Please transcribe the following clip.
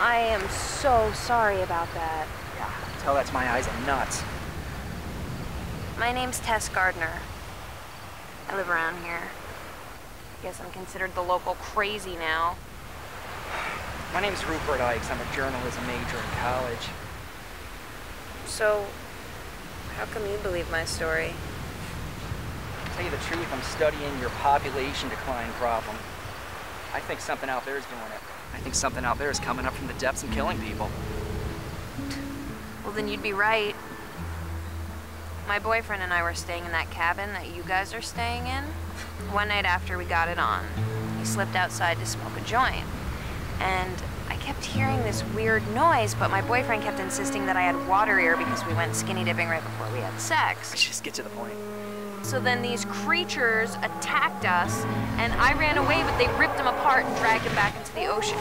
I am so sorry about that. Yeah, tell that to my eyes are nuts. My name's Tess Gardner. I live around here. Guess I'm considered the local crazy now. My name's Rupert Ikes. I'm a journalism major in college. So, how come you believe my story? To tell you the truth, I'm studying your population decline problem. I think something out there is doing it. I think something out there is coming up from the depths and killing people. Well, then you'd be right. My boyfriend and I were staying in that cabin that you guys are staying in. One night after we got it on, he slipped outside to smoke a joint. And I kept hearing this weird noise, but my boyfriend kept insisting that I had water ear because we went skinny dipping right before we had sex. Let's just get to the point. So then these creatures attacked us, and I ran away, but they ripped him apart and dragged him back into the ocean.